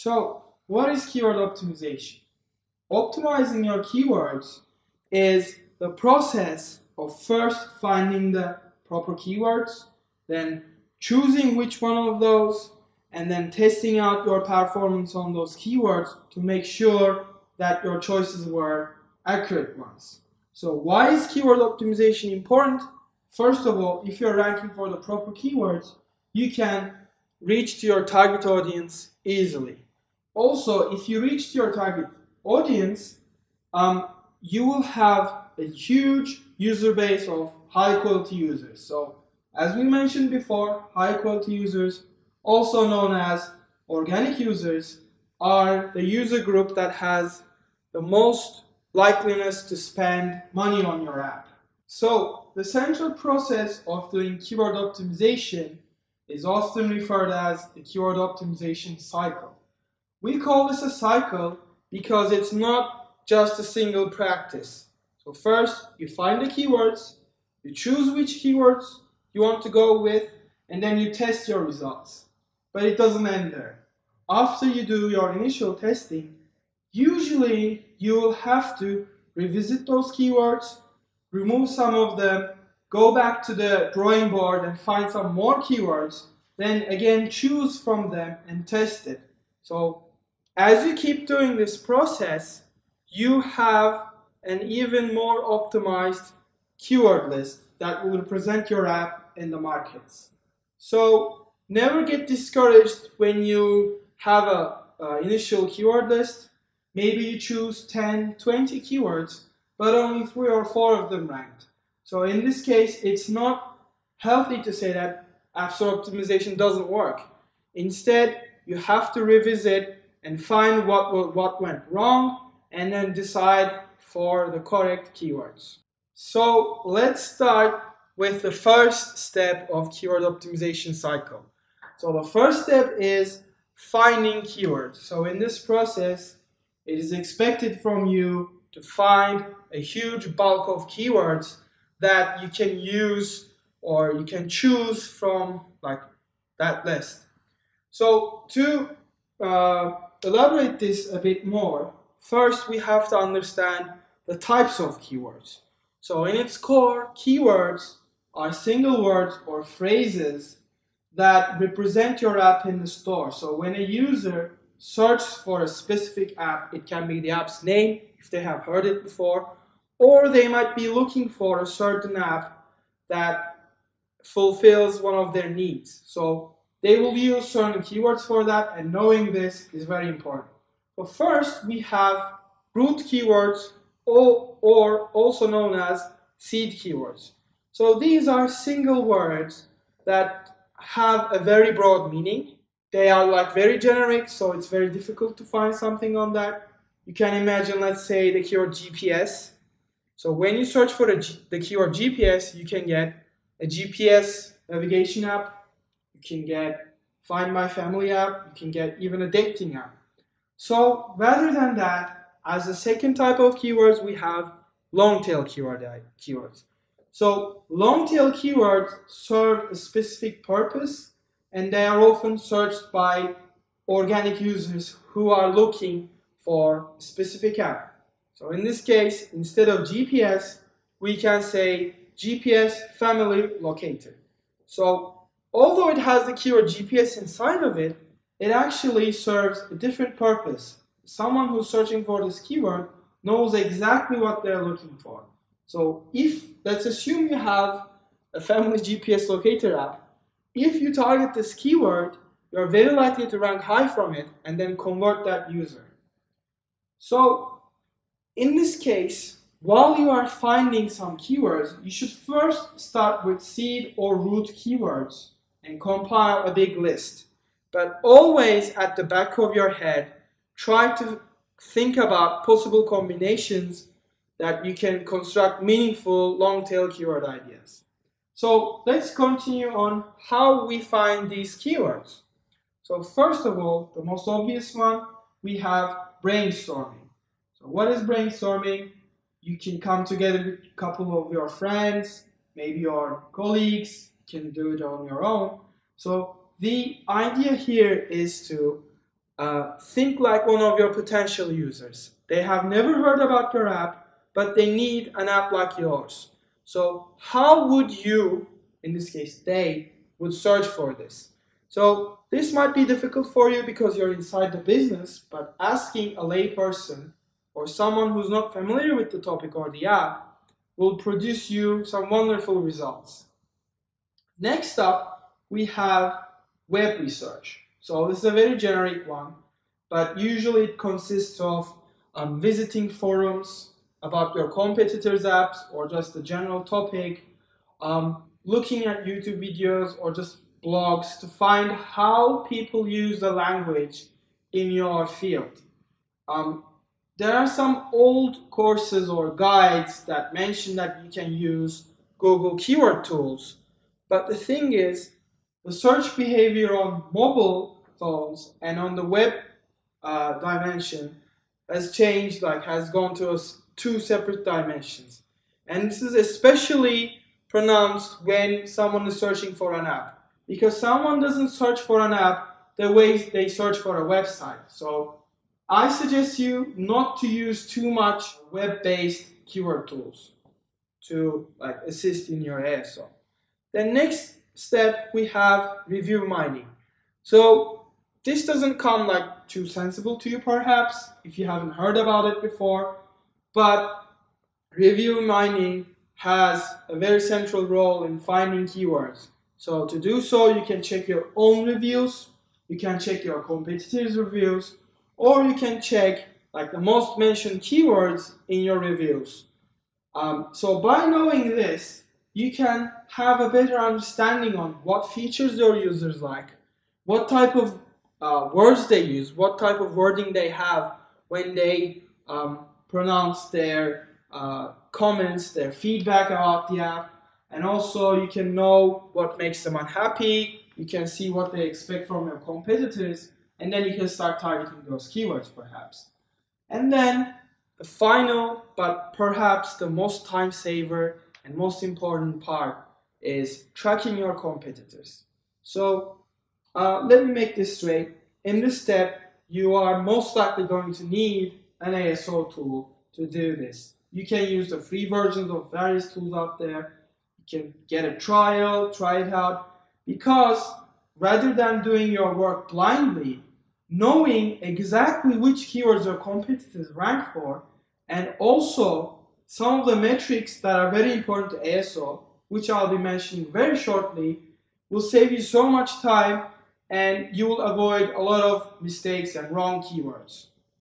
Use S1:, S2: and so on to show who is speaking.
S1: So, what is keyword optimization? Optimizing your keywords is the process of first finding the proper keywords, then choosing which one of those, and then testing out your performance on those keywords to make sure that your choices were accurate ones. So why is keyword optimization important? First of all, if you're ranking for the proper keywords, you can reach to your target audience easily. Also, if you reach your target audience, um, you will have a huge user base of high quality users. So as we mentioned before, high quality users, also known as organic users, are the user group that has the most likeliness to spend money on your app. So the central process of doing keyword optimization is often referred as the keyword optimization cycle. We call this a cycle because it's not just a single practice. So first, you find the keywords, you choose which keywords you want to go with, and then you test your results. But it doesn't end there. After you do your initial testing, usually you will have to revisit those keywords, remove some of them, go back to the drawing board and find some more keywords, then again choose from them and test it. So as you keep doing this process, you have an even more optimized keyword list that will represent your app in the markets. So never get discouraged when you have a, a initial keyword list. Maybe you choose 10, 20 keywords, but only three or four of them ranked. So in this case, it's not healthy to say that App Store optimization doesn't work. Instead, you have to revisit and find what, what went wrong and then decide for the correct keywords. So let's start with the first step of keyword optimization cycle. So the first step is finding keywords. So in this process, it is expected from you to find a huge bulk of keywords that you can use or you can choose from like that list. So to uh, elaborate this a bit more, first we have to understand the types of keywords. So in its core, keywords are single words or phrases that represent your app in the store. So when a user searches for a specific app, it can be the app's name if they have heard it before, or they might be looking for a certain app that fulfills one of their needs. So they will use certain keywords for that, and knowing this is very important. But first, we have root keywords, or, or also known as seed keywords. So these are single words that have a very broad meaning. They are like very generic, so it's very difficult to find something on that. You can imagine, let's say, the keyword GPS. So when you search for the, the keyword GPS, you can get a GPS navigation app, you can get Find My Family app, you can get even a dating app. So rather than that, as a second type of keywords, we have long tail keyword uh, keywords. So long tail keywords serve a specific purpose and they are often searched by organic users who are looking for a specific app. So in this case, instead of GPS, we can say GPS family locator. So although it has the keyword GPS inside of it, it actually serves a different purpose. Someone who's searching for this keyword knows exactly what they're looking for. So if, let's assume you have a family GPS locator app, if you target this keyword, you're very likely to rank high from it and then convert that user. So in this case, while you are finding some keywords, you should first start with seed or root keywords and compile a big list. But always at the back of your head, try to think about possible combinations that you can construct meaningful long tail keyword ideas. So let's continue on how we find these keywords. So first of all, the most obvious one, we have brainstorming. So what is brainstorming? You can come together with a couple of your friends, maybe your colleagues, can do it on your own. So the idea here is to uh, think like one of your potential users. They have never heard about your app, but they need an app like yours. So how would you, in this case they, would search for this? So this might be difficult for you because you're inside the business, but asking a layperson or someone who's not familiar with the topic or the app will produce you some wonderful results. Next up, we have web research. So this is a very generic one, but usually it consists of um, visiting forums about your competitors' apps or just a general topic, um, looking at YouTube videos or just blogs to find how people use the language in your field. Um, there are some old courses or guides that mention that you can use Google keyword tools, but the thing is, the search behavior on mobile phones and on the web uh, dimension has changed, like has gone to two separate dimensions. And this is especially pronounced when someone is searching for an app. Because someone doesn't search for an app the way they search for a website. So I suggest you not to use too much web-based keyword tools to like assist in your ASO. The next step we have review mining. So this doesn't come like too sensible to you perhaps if you haven't heard about it before, but review mining has a very central role in finding keywords. So to do so, you can check your own reviews, you can check your competitors' reviews, or you can check like the most mentioned keywords in your reviews. Um, so by knowing this, you can have a better understanding on what features your users like, what type of uh, words they use, what type of wording they have when they um, pronounce their uh, comments, their feedback about the app, and also you can know what makes them unhappy, you can see what they expect from your competitors, and then you can start targeting those keywords perhaps. And then the final, but perhaps the most time saver and most important part is tracking your competitors. So uh, let me make this straight. In this step, you are most likely going to need an ASO tool to do this. You can use the free versions of various tools out there. You can get a trial, try it out, because rather than doing your work blindly, knowing exactly which keywords your competitors rank for, and also some of the metrics that are very important to ASO, which I'll be mentioning very shortly, will save you so much time and you will avoid a lot of mistakes and wrong keywords.